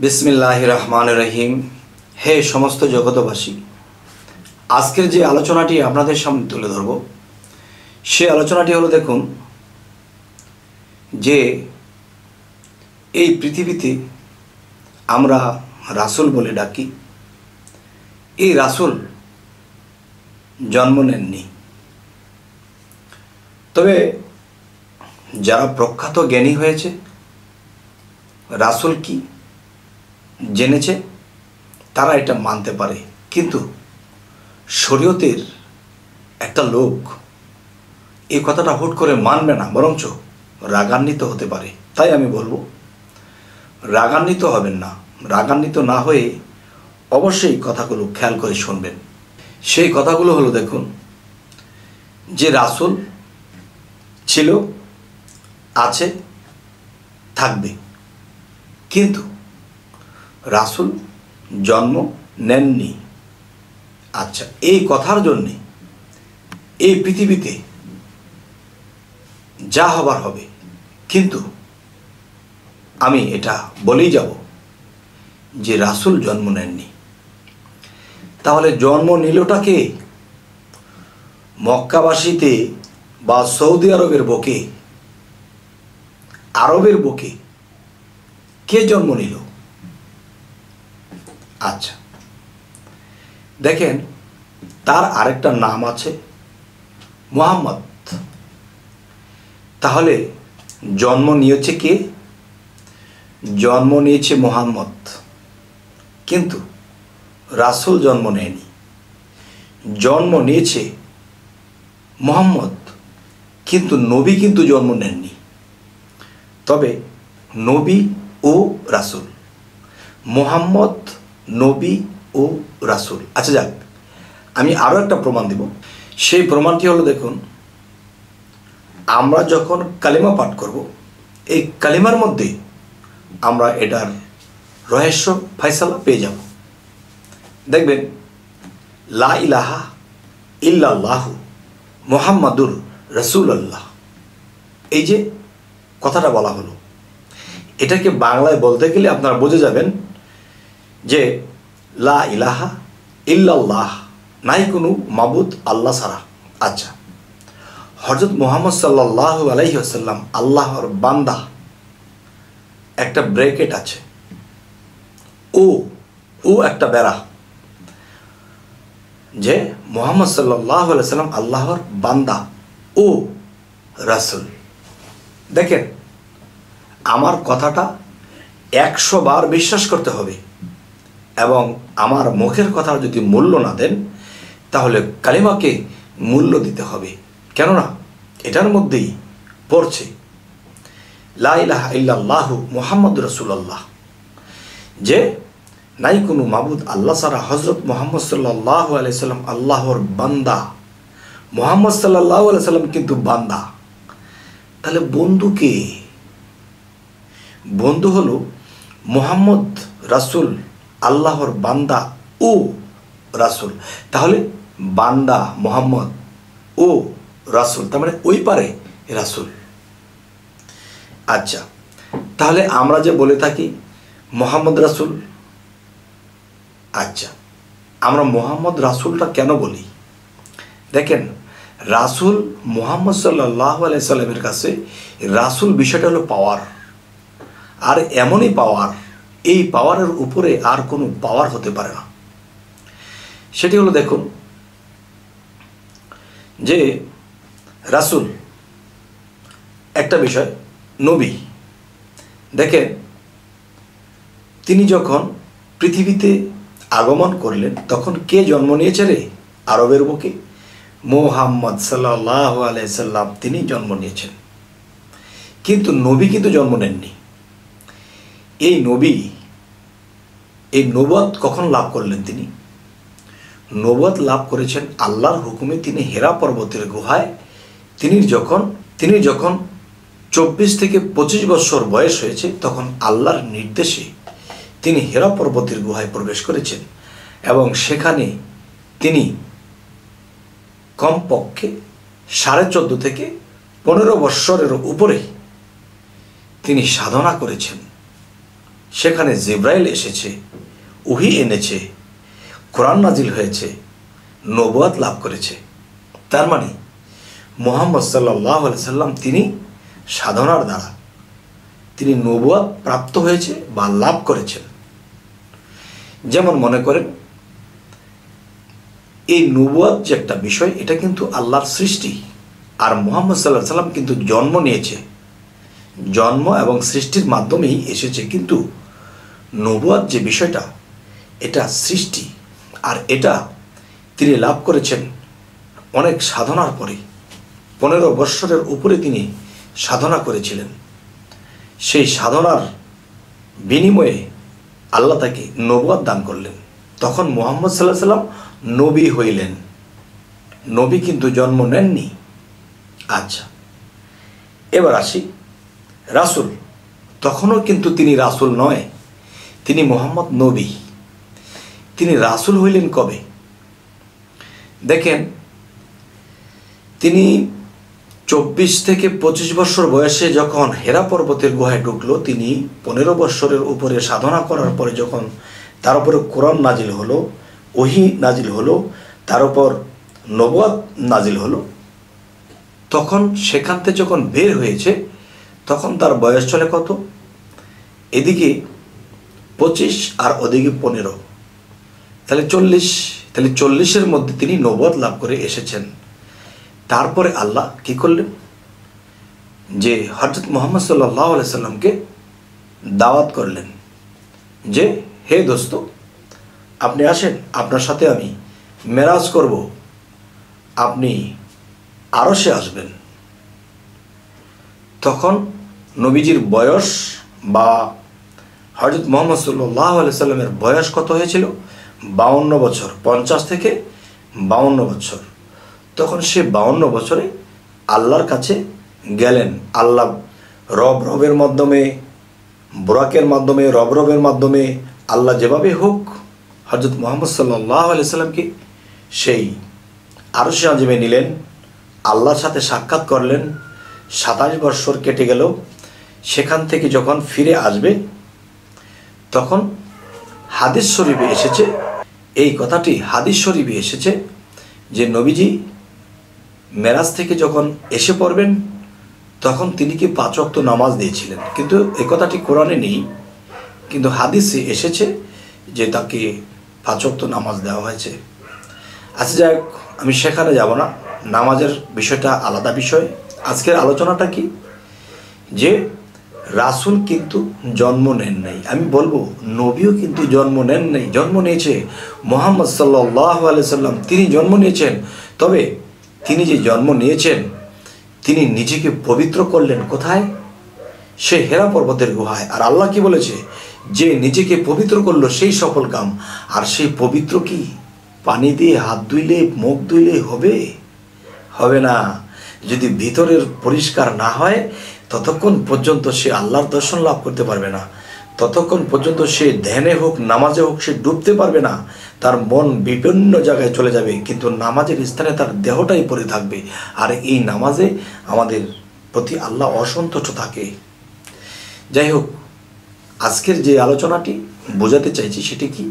বিসমিল্লাহ রহমান রহিম। হে সমস্ত জগতবাসী আজকের যে আলোচনাটি আপনাদের সামনে তুলে ধরব, সে আলোচনাটি হলো দেখুন যে এই পৃথিবীতে আমরা রাসুল বলে ডাকি। এই রাসুল জন্ম নেননি। তবে যারা প্রখ্যাত জ্ঞানী হয়েছে, রাসুল কি? জেনেছে, তারা এটা মানতে পারে। কিন্তু শরীয়তের একটা লোক এই কথাটা হুট করে মানবে না, বরঞ্চ রাগান্বিত হতে পারে। তাই আমি বলব, রাগান্বিত হবেন না। রাগান্বিত না হয়ে অবশ্যই কথাগুলো খেয়াল করে শুনবেন। সেই কথাগুলো হলো দেখুন, যে রাসুল ছিল, আছে, থাকবে। কিন্তু রাসুল জন্ম নেননি। আচ্ছা এই কথার জন্যে এই পৃথিবীতে যা হবার হবে, কিন্তু আমি এটা বলেই যাব যে রাসুল জন্ম নেননি। তাহলে জন্ম নিলটাকে মক্কাবাসীতে বা সৌদি আরবের বুকে আরবের বুকে কে জন্ম নিল? আচ্ছা। দেখেন, তার আরেকটা নাম আছে মোহাম্মদ। তাহলে জন্ম নিয়েছে কে? জন্ম নিয়েছে মোহাম্মদ। কিন্তু রাসুল জন্ম নেয়নি। জন্ম নিয়েছে মোহাম্মদ, কিন্তু নবী কিন্তু জন্ম নেননি। তবে নবী ও রাসুল, মোহাম্মদ নবী ও রাসুল। আচ্ছা যাক, আমি আরও একটা প্রমাণ দেব। সেই প্রমাণটি হলো দেখুন, আমরা যখন কালিমা পাঠ করব, এই কালিমার মধ্যে আমরা এটার রহস্য ফাইসালা পেয়ে যাব। দেখবেন, লা ইলাহা ইল্লাল্লাহ মোহাম্মদুর রসুল্লাহ এই যে কথাটা বলা হলো, এটাকে বাংলায় বলতে গেলে আপনারা বুঝে যাবেন যে, লা ইলাহা ইল্লাল্লাহ নাই কোনো মাবুদ আল্লাহ সারা আচ্ছা হজরত মোহাম্মদ সাল্লাহ আলাইহি আল্লাহর বান্দা। একটা ব্রেকেট আছে। ও ও একটা বেড়া। যে, মোহাম্মদ সাল্লাহ সাল্লাম আল্লাহর বান্দা। ও, রাসুল। দেখেন, আমার কথাটা একশো বার বিশ্বাস করতে হবে। এবং আমার মুখের কথার যদি মূল্য না দেন, তাহলে কালিমাকে মূল্য দিতে হবে। কেননা, এটার মধ্যেই পড়ছে লাইলাহ ইল্লাহ মোহাম্মদ রসুল্লাহ যে নাই কোনো মাবুদ আল্লাহ সারা হজরত মোহাম্মদ সাল্লাহ আলাইসাল্লাম আল্লাহর বান্দা। মোহাম্মদ সাল্লাহ আলাইসাল্লাম কিন্তু বান্দা। তাহলে বন্ধুকে বন্ধু হলো মোহাম্মদ রাসুল আল্লাহর বান্দা ও রাসুল। তাহলে বান্দা মোহাম্মদ ও রাসুল, তার মানে ওই পারে রাসুল। আচ্ছা তাহলে আমরা যে বলে থাকি মোহাম্মদ রাসুল আচ্ছা আমরা মোহাম্মদ রাসুলটা কেন বলি? দেখেন, রাসুল মোহাম্মদ সাল্লাহ আলাইসাল্লামের কাছে রাসুল বিষয়টা হলো পাওয়ার আর এমনই পাওয়ার এই পাওয়ারের উপরে আর কোনো পাওয়ার হতে পারে না। সেটি হলো দেখুন যে রাসুল একটা বিষয়, নবী। দেখেন, তিনি যখন পৃথিবীতে আগমন করলেন, তখন কে জন্ম নিয়েছে রে? আরবের বুকে। মোহাম্মদ সাল্লাহ আলাইসাল্লাম তিনি জন্ম নিয়েছেন। কিন্তু নবী কিন্তু জন্ম নেননি। এই নবী, এই নবদ কখন লাভ করলেন তিনি? নবদ লাভ করেছেন আল্লাহর হুকুমে তিনি হেরা পর্বতের গুহায়। তিনি যখন তিনি যখন চব্বিশ থেকে পঁচিশ বছর বয়স হয়েছে, তখন আল্লাহর নির্দেশে তিনি হেরা পর্বতের গুহায় প্রবেশ করেছেন এবং সেখানে তিনি কমপক্ষে সাড়ে চোদ্দ থেকে পনেরো বৎসরের উপরে তিনি সাধনা করেছেন। সেখানে জিব্রাইল এসেছে, উহি এনেছে, কোরআন নাজিল হয়েছে, নবুয়াত লাভ করেছে। তার মানে মোহাম্মদ সাল্লাহ সাল্লাম তিনি সাধনার দ্বারা, তিনি নবুয়াত প্রাপ্ত হয়েছে বা লাভ করেছেন। যেমন মনে করেন, এই নবুয়াত যে একটা বিষয়, এটা কিন্তু আল্লাহর সৃষ্টি। আর মোহাম্মদ সাল্লাহ সাল্লাম কিন্তু জন্ম নিয়েছে। জন্ম এবং সৃষ্টির মাধ্যমেই এসেছে, কিন্তু নবুয়াত যে বিষয়টা, এটা সৃষ্টি আর এটা তিনি লাভ করেছেন অনেক সাধনার পরে। পনেরো বৎসরের উপরে তিনি সাধনা করেছিলেন। সেই সাধনার বিনিময়ে আল্লাহ তাকে নবুয়াত দান করলেন। তখন মোহাম্মদ সাল্লাহ সাল্লাম নবী হইলেন। নবী কিন্তু জন্ম নেননি। আচ্ছা এবার আসি। রাসুল, তখনও কিন্তু তিনি রাসুল নয়। তিনি মোহাম্মদ নবী। তিনি রাসুল হইলেন কবে? দেখেন, তিনি চব্বিশ থেকে পঁচিশ বছর বয়সে যখন হেরা পর্বতের গুহায় ঢুকলো, তিনি পনেরো বৎসরের উপরে সাধনা করার পরে যখন তার উপরে কোরআন নাজিল হলো, ওহি নাজিল হলো, তার উপর নবাদ নাজিল হলো, তখন সেখান থেকে যখন বের হয়েছে, তখন তার বয়স চলে কত? এদিকে পঁচিশ আর ওদিকে পনেরো। তাহলে চল্লিশ, তাহলে চল্লিশের মধ্যে তিনি নবদ লাভ করে এসেছেন। তারপরে আল্লাহ কি করলেন? যে হজরত মোহাম্মদ সাল্লাহ সাল্লামকে দাওয়াত করলেন যে, হে দোস্ত, আপনি আসেন, আপনার সাথে আমি মেরাজ করব। আপনি আরও সে আসবেন। তখন নবীজির বয়স বা হজরত মোহাম্মদ সাল্লাহ সাল্লামের বয়স কত হয়েছিল? বাউন্ন বছর, পঞ্চাশ থেকে বাউন্ন বছর। তখন সে বাউন্ন বছরে আল্লাহর কাছে গেলেন। আল্লাহ রব রবের মাধ্যমে, বোরাকের মাধ্যমে, রব রবের মাধ্যমে আল্লাহ যেভাবে হোক হজরত মোহাম্মদ সাল্লাহ সাল্লামকে সেই আরও সে নিলেন। আল্লাহর সাথে সাক্ষাৎ করলেন। সাতাশ বৎসর কেটে গেল। সেখান থেকে যখন ফিরে আসবে তখন হাদিস শরীফে এসেছে, এই কথাটি হাদিস শরীফে এসেছে যে নবীজি মেরাজ থেকে যখন এসে পড়বেন, তখন তিনি কি পাঁচ অক্ত নামাজ দিয়েছিলেন। কিন্তু এ কথাটি কোরআনে নেই, কিন্তু হাদিসে এসেছে যে তাকে পাঁচ অক্ত নামাজ দেওয়া হয়েছে। আচ্ছা যাই আমি সেখানে যাব না। নামাজের বিষয়টা আলাদা বিষয়। আজকের আলোচনাটা কি? যে রাসুল কিন্তু জন্ম নেন নাই। আমি বলব, নবীও কিন্তু জন্ম নেন নাই। জন্ম নিয়েছে মোহাম্মদ সাল্লাহ সাল্লাম। তিনি জন্ম নিয়েছেন। তবে তিনি যে জন্ম নিয়েছেন, তিনি নিজেকে পবিত্র করলেন কোথায়? সে হেরা পর্বতের গুহায়। আর আল্লাহ কি বলেছে? যে নিজেকে পবিত্র করল সেই সফল কাম। আর সেই পবিত্র কি? পানি দিয়ে হাত ধুইলে, মুখ ধুইলে হবে? হবে না। যদি ভিতরের পরিষ্কার না হয় ততক্ষণ পর্যন্ত সে আল্লাহর দর্শন লাভ করতে পারবে না। ততক্ষণ পর্যন্ত সে ধ্যানে হোক, নামাজে হোক, সে ডুবতে পারবে না। তার মন বিভিন্ন জায়গায় চলে যাবে, কিন্তু নামাজের স্থানে তার দেহটাই পড়ে থাকবে। আর এই নামাজে আমাদের প্রতি আল্লাহ অসন্তুষ্ট থাকে। যাই হোক, আজকের যে আলোচনাটি বোঝাতে চাইছি সেটি কি?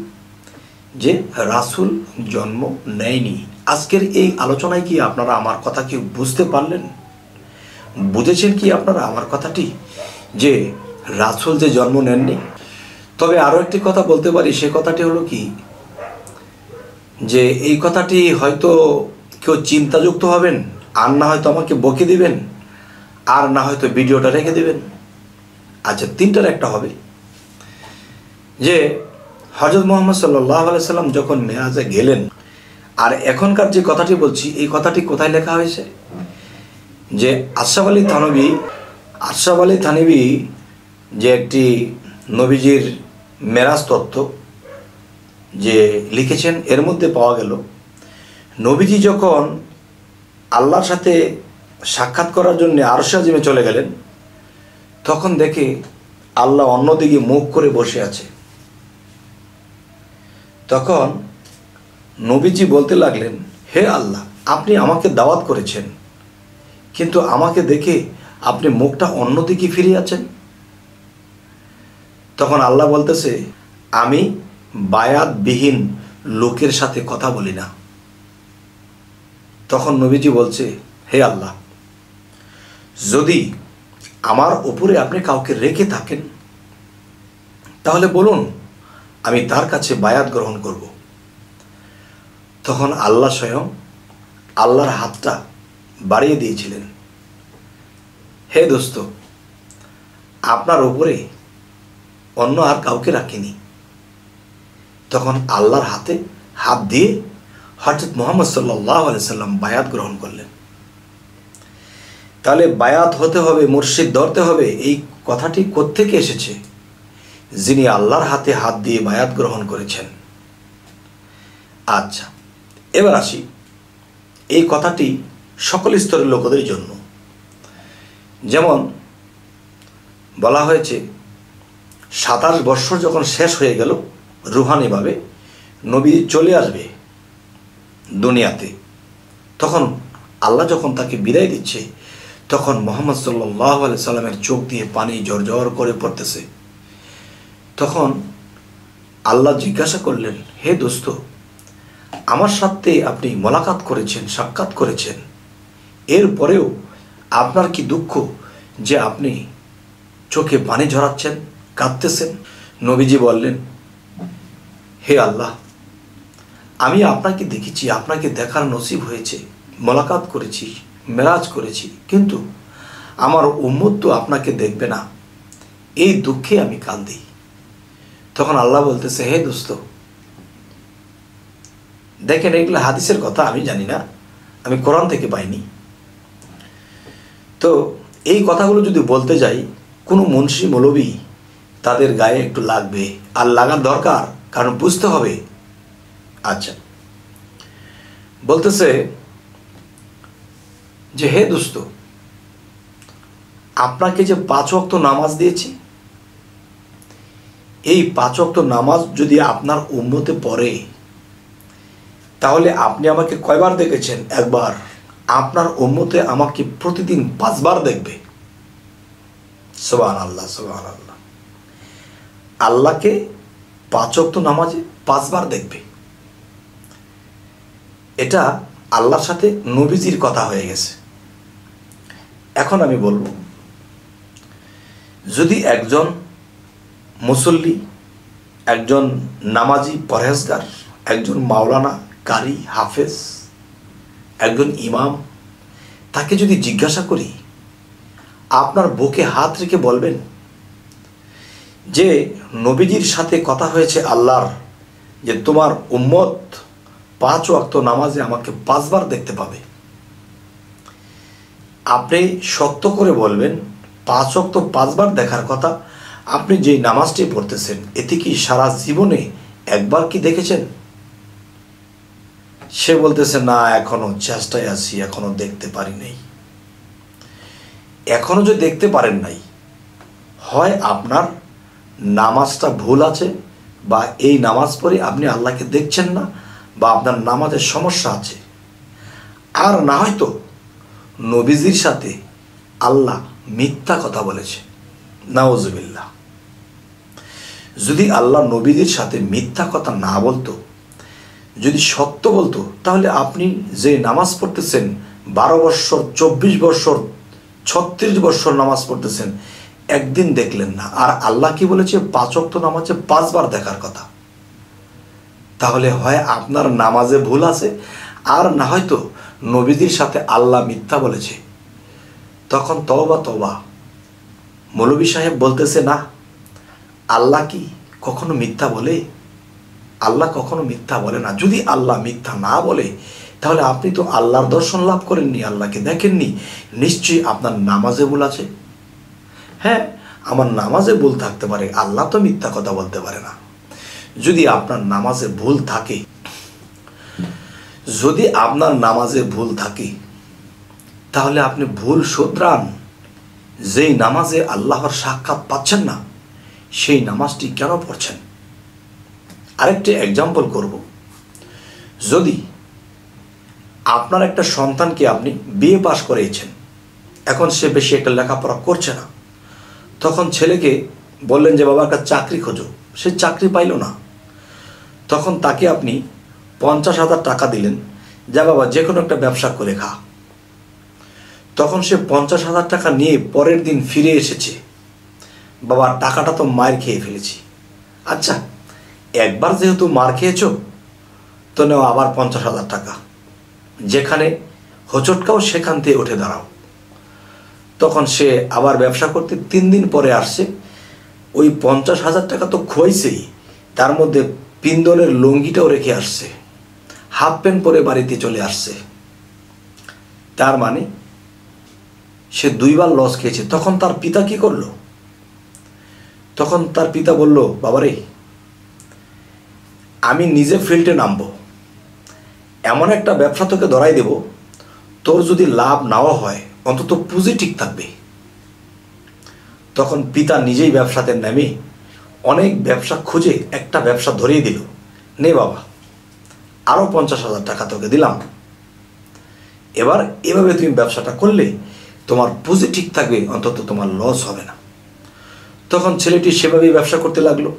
যে রাসুল জন্ম নেয়নি। আজকের এই আলোচনায় কি আপনারা আমার কথা কি বুঝতে পারলেন? বুঝেছেন কি আপনারা আমার কথাটি? যে রাসুল যে জন্ম নেননি? তবে আরও একটি কথা বলতে পারি, সে কথাটি হলো কি? যে এই কথাটি হয়তো কেউ চিন্তাযুক্ত হবেন, আর না হয়তো আমাকে বকে দিবেন, আর না হয়তো ভিডিওটা রেখে দেবেন। আচ্ছা তিনটার একটা হবে। যে হজরত মোহাম্মদ সাল্লাহ সাল্লাম যখন মেয়াজে গেলেন, আর এখনকার যে কথাটি বলছি, এই কথাটি কোথায় লেখা হয়েছে? যে আশরাফ আলী থানবী আশরাফ আলী থানবী যে একটি নবীজির মেরাজ তত্ত্ব যে লিখেছেন, এর মধ্যে পাওয়া গেল, নবীজি যখন আল্লাহর সাথে সাক্ষাৎ করার জন্য আরশাজিমে চলে গেলেন, তখন দেখে আল্লাহ অন্যদিকে মুখ করে বসে আছে। তখন নবীজি বলতে লাগলেন, হে আল্লাহ, আপনি আমাকে দাওয়াত করেছেন। কিন্তু আমাকে দেখে আপনি মুখটা অন্যদিকে ফিরে আছেন? তখন আল্লাহ বলতেছে, আমি বায়াতবিহীন লোকের সাথে কথা বলি না। তখন নবীজি বলছে, হে আল্লাহ, যদি আমার ওপরে আপনি কাউকে রেখে থাকেন, তাহলে বলুন, আমি তার কাছে বায়াত গ্রহণ করব। তখন আল্লাহ স্বয়ং আল্লাহর হাতটা বাড়িয়ে দিয়েছিলেন। হে দোস্ত, আপনার ওপরে অন্য আর কাউকে রাখিনি। তখন আল্লাহর হাতে হাত দিয়ে হজরত মোহাম্মদ সাল্লাহ সাল্লাম বায়াত গ্রহণ করলেন। তাহলে বায়াত হতে হবে, মুর্শিদ ধরতে হবে, এই কথাটি কোত্থেকে এসেছে? যিনি আল্লাহর হাতে হাত দিয়ে বায়াত গ্রহণ করেছেন। আচ্ছা এবার আসি। এই কথাটি সকল স্তরের লোকদের জন্য। যেমন বলা হয়েছে, সাতাশ বৎসর যখন শেষ হয়ে গেল রুহানিভাবে নবী চলে আসবে দুনিয়াতে। তখন আল্লাহ যখন তাকে বিদায় দিচ্ছে, তখন মোহাম্মদ সাল্লাহ আলি সাল্লামের চোখ দিয়ে পানি জর্জর করে পড়তেছে। তখন আল্লাহ জিজ্ঞাসা করলেন, হে দোস্ত, আমার সাথে আপনি মোলাকাত করেছেন, সাক্ষাৎ করেছেন? এরপরেও আপনার কি দুঃখ যে আপনি চোখে পানি ঝরাচ্ছেন, কাঁদতেছেন? নবীজি বললেন, হে আল্লাহ, আমি আপনাকে দেখেছি, আপনাকে দেখার নসিব হয়েছে, মোলাকাত করেছি, মেরাজ করেছি, কিন্তু আমার উম্মত তো আপনাকে দেখবে না। এই দুঃখে আমি কান্দি। তখন আল্লাহ বলতেছে, হে দোস্ত, দেখেন এগুলো হাদিসের কথা আমি জানি না, আমি কোরআন থেকে পাইনি। তো এই কথাগুলো যদি বলতে যাই, কোনো মুন্সি মৌলবী তাদের গায়ে একটু লাগবে। আর লাগার দরকার, কারণ বুঝতে হবে। আচ্ছা। বলতেছে যে, হে দোস্ত, আপনাকে যে পাঁচ অক্ত নামাজ দিয়েছি, এই পাঁচ অক্ত নামাজ যদি আপনার উন্মতে পড়ে, তাহলে আপনি আমাকে কয়বার দেখেছেন? একবার। আপনার উম্মতে আমাকে প্রতিদিন পাঁচবার দেখবে। সোবান আল্লাহ সোবান আল্লাহ আল্লাহকে পাঁচ অক্ত নামাজে পাঁচবার দেখবে। এটা আল্লাহর সাথে নবীজির কথা হয়ে গেছে। এখন আমি বলব, যদি একজন মুসল্লি, একজন নামাজি পরহেজগার, একজন মাওলানা, কারি, হাফেজ একজন ইমাম তাকে যদি জিজ্ঞাসা করি, আপনার বুকে হাত রেখে বলবেন যে, নবীজির সাথে কথা হয়েছে আল্লাহর, যে তোমার উম্মত পাঁচ ওয়াক্ত নামাজে আমাকে পাঁচবার দেখতে পাবে। আপনি সত্য করে বলবেন, পাঁচ ওয়াক্ত পাঁচবার দেখার কথা, আপনি যেই নামাজটি পড়তেছেন, এতে কি সারা জীবনে একবার কি দেখেছেন? সে বলতেছে, না, এখনও চেষ্টায় আছি, এখনও দেখতে পারি নাই। এখনও যে দেখতে পারেন নাই, হয় আপনার নামাজটা ভুল আছে বা এই নামাজ পড়ে আপনি আল্লাহকে দেখছেন না বা আপনার নামাজের সমস্যা আছে। আর না হয়তো নবীজির সাথে আল্লাহ মিথ্যা কথা বলেছে। নাওজবিল্লা যদি আল্লাহ নবীদের সাথে মিথ্যা কথা না বলতো যদি সত্য বলতো, তাহলে আপনি যে নামাজ পড়তেছেন, বারো বৎসর, চব্বিশ বৎসর, ছত্রিশ বৎসর নামাজ পড়তেছেন, একদিন দেখলেন না। আর আল্লাহ কি বলেছে? পাঁচক্ত নামাজে পাঁচবার দেখার কথা। তাহলে হয় আপনার নামাজে ভুল আছে, আর না হয়তো নবীদের সাথে আল্লাহ মিথ্যা বলেছে। তখন তবা তবা মৌলবী সাহেব বলতেছে, না, আল্লাহ কি কখনো মিথ্যা বলে? আল্লাহ কখনো মিথ্যা বলে না। যদি আল্লাহ মিথ্যা না বলে, তাহলে আপনি তো আল্লাহর দর্শন লাভ করেননি, আল্লাহকে দেখেননি। নিশ্চয়ই আপনার নামাজে ভুল আছে। হ্যাঁ আমার নামাজে ভুল থাকতে পারে, আল্লাহ তো মিথ্যা কথা বলতে পারে না। যদি আপনার নামাজে ভুল থাকে, যদি আপনার নামাজে ভুল থাকে, তাহলে আপনি ভুল শোধরান। যেই নামাজে আল্লাহর সাক্ষাৎ পাচ্ছেন না, সেই নামাজটি কেন পড়ছেন? আরেকটি এক্সাম্পল করব। যদি আপনার একটা সন্তানকে আপনি বিয়ে পাশ করিয়েছেন এখন সে বেশি একটা লেখাপড়া করছে না, তখন ছেলেকে বললেন যে, বাবা, একটা চাকরি খোঁজো। সে চাকরি পাইল না। তখন তাকে আপনি পঞ্চাশ হাজার টাকা দিলেন, যা বাবা যে কোনো একটা ব্যবসা করে খা। তখন সে পঞ্চাশ হাজার টাকা নিয়ে পরের দিন ফিরে এসেছে। বাবা, টাকাটা তো মায়ের খেয়ে ফেলেছি। আচ্ছা একবার যেহেতু মার খেয়েছো, তো নেও আবার পঞ্চাশ হাজার টাকা। যেখানে হোচটকাও সেখান থেকে উঠে দাঁড়াও। তখন সে আবার ব্যবসা করতে তিন দিন পরে আসছে। ওই পঞ্চাশ হাজার টাকা তো খোয়াইছেই তার মধ্যে পিন্দলের লুঙ্গিটাও রেখে আসছে। হাফ প্যান্ট পরে বাড়িতে চলে আসছে। তার মানে সে দুইবার লস খেয়েছে। তখন তার পিতা কি করল? তখন তার পিতা বলল, বাবারে আমি নিজে ফিল্ডে নামবো। এমন একটা ব্যবসা তোকে ধরাই দেব, তোর যদি লাভ নাও হয়, অন্তত পুঁজি ঠিক থাকবে। তখন পিতা নিজেই ব্যবসাতে নেমে অনেক ব্যবসা খুঁজে একটা ব্যবসা ধরিয়ে দিল। নে বাবা আরও পঞ্চাশ হাজার টাকা তোকে দিলাম। এবার এভাবে তুমি ব্যবসাটা করলে তোমার পুঁজি ঠিক থাকবে, অন্তত তোমার লস হবে না। তখন ছেলেটি সেভাবেই ব্যবসা করতে লাগল।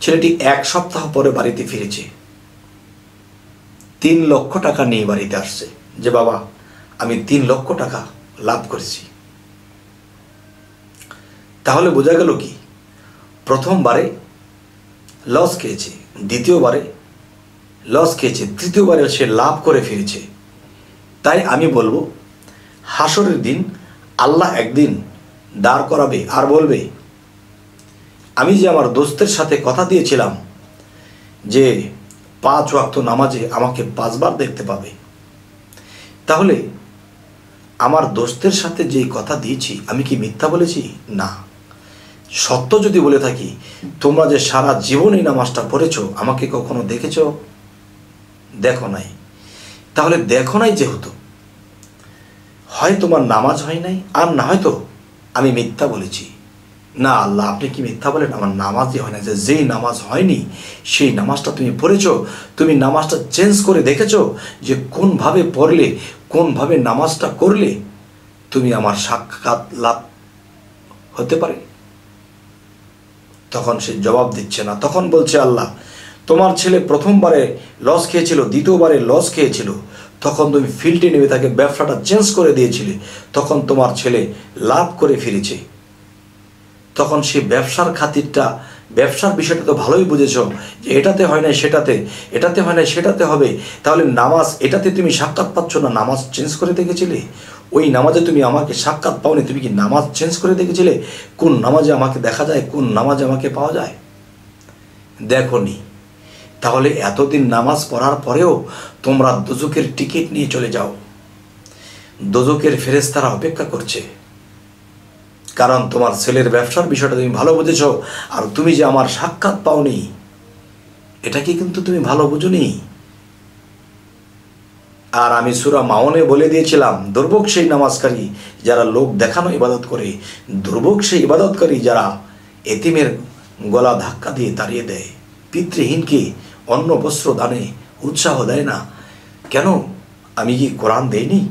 ছেলেটি এক সপ্তাহ পরে বাড়িতে ফিরেছে। তিন লক্ষ টাকা নিয়ে বাড়িতে আসছে যে, বাবা, আমি তিন লক্ষ টাকা লাভ করেছি। তাহলে বোঝা গেল কি? প্রথমবারে লস খেয়েছে, দ্বিতীয়বারে লস খেয়েছে, তৃতীয়বারে সে লাভ করে ফিরেছে। তাই আমি বলব, হাসরের দিন আল্লাহ একদিন দাঁড় করাবে আর বলবে আমি যে আমার দোস্তের সাথে কথা দিয়েছিলাম যে পাঁচ ওয়াক্ত নামাজে আমাকে পাঁচবার দেখতে পাবে, তাহলে আমার দোস্তের সাথে যে কথা দিয়েছি, আমি কি মিথ্যা বলেছি? না। সত্য যদি বলে থাকি, তোমরা যে সারা জীবন এই নামাজটা পড়েছ, আমাকে কখনো দেখেছ? দেখো নাই। তাহলে দেখো নাই যেহেতু, হয় তোমার নামাজ হয় নাই? আর না হয়তো আমি মিথ্যা বলেছি। না, আল্লাহ, আপনি কি মিথ্যা বলেন? আমার নামাজই হয় না যে যেই নামাজ হয়নি, সেই নামাজটা তুমি পড়েছো, তুমি নামাজটা চেঞ্জ করে দেখেছ যে কোনভাবে পড়লে, কোনভাবে নামাজটা করলে তুমি আমার সাক্ষাৎ লাভ হতে পারে? তখন সে জবাব দিচ্ছে না। তখন বলছে আল্লাহ, তোমার ছেলে প্রথমবারে লস খেয়েছিল, দ্বিতীয়বারে লস খেয়েছিল। তখন তুমি ফিল্ডে নেমে তাকে ব্যবসাটা চেঞ্জ করে দিয়েছিলে। তখন তোমার ছেলে লাভ করে ফিরেছে। তখন সে ব্যবসার খাতিরটা, ব্যবসার বিষয়টা তো ভালোই বুঝেছ যে এটাতে হয় না সেটাতে, এটাতে হয় না সেটাতে হবে। তাহলে নামাজ, এটাতে তুমি সাক্ষাৎ পাচ্ছ না নামাজ চেঞ্জ করে দেখেছিলে? ওই নামাজে তুমি আমাকে সাক্ষাৎ পাওনি, তুমি কি নামাজ চেঞ্জ করে দেখেছিলে? কোন নামাজে আমাকে দেখা যায়, কোন নামাজে আমাকে পাওয়া যায়? দেখো নি, তাহলে এতদিন নামাজ পড়ার পরেও তোমরা দুজকের টিকিট নিয়ে চলে যাও। দুজকের ফেরেস্তারা অপেক্ষা করছে। কারণ তোমার ছেলের ব্যবসার বিষয়টা তুমি ভালো বুঝেছ, আর তুমি যে আমার সাক্ষাৎ পাওনি, এটা কি কিন্তু তুমি ভালো বুঝুনি? আর আমি সুরা মাওনে বলে দিয়েছিলাম, দুর্ভোগ সেই নামাজকারী যারা লোক দেখানো ইবাদত করে, দুর্ভোগ সেই ইবাদতকারী যারা এতিমের গলা ধাক্কা দিয়ে তাড়িয়ে দেয়। পিতৃহীনকে অন্ন বস্ত্র দানে উৎসাহ দেয় না? কেন? আমি কি কোরআন দেইনি?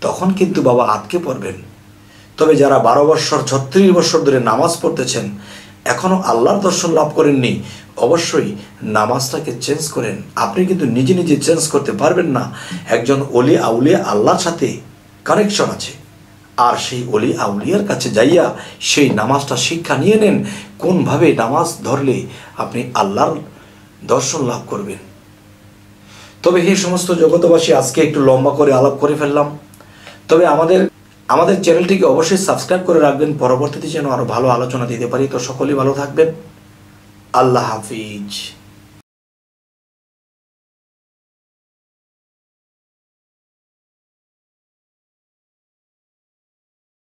তখন কিন্তু বাবা আটকে পড়বেন। তবে যারা বারো বৎসর, ছত্রিশ বৎসর ধরে নামাজ পড়তেছেন এখনও আল্লাহর দর্শন লাভ করেননি। অবশ্যই নামাজটাকে চেঞ্জ করেন। আপনি কিন্তু নিজে নিজে চেঞ্জ করতে পারবেন না। একজন অলি আউলিয়া আল্লাহর সাথে কানেকশন আছে। আর সেই অলি আউলিয়ার কাছে যাইয়া সেই নামাজটা শিক্ষা নিয়ে নেন। কোনভাবে নামাজ ধরলে আপনি আল্লাহর দর্শন লাভ করবেন? তবে এই সমস্ত জগতবাসী আজকে একটু লম্বা করে আলাপ করে ফেললাম। তবে আমাদের আমাদের চ্যানেলটিকে অবশ্যই সাবস্ক্রাইব করে রাখবেন। পরবর্তীতে যেন আরও ভালো আলোচনা দিতে পারি। তো সকলেই ভালো থাকবেন। আল্লাহ হাফিজ।